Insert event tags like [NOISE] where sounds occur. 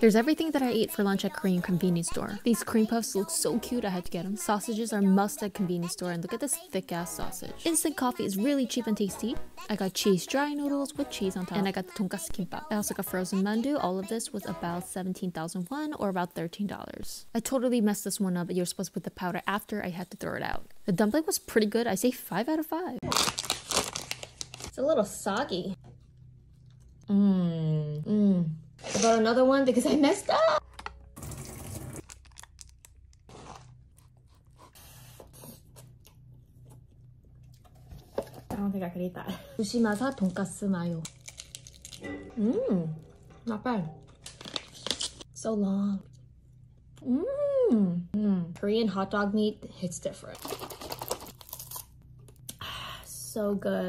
Here's everything that I ate for lunch at Korean convenience store. These cream puffs look so cute, I had to get them. Sausages are must at convenience store, and look at this thick ass sausage. Instant coffee is really cheap and tasty. I got cheese dry noodles with cheese on top, and I got the tonkatsu kimbap. I also got frozen mandu. All of this was about 17,000 won, or about $13. I totally messed this one up, you're supposed to put the powder after I had to throw it out. The dumpling was pretty good. I say 5 out of 5. It's a little soggy. Mmm. Mmm. About another one because I messed up. I don't think I could eat that. Ushimasa tonkatsu mayo. Mmm. Not bad. So long. Mmm. Mm. Korean hot dog meat hits different. [SIGHS] so good.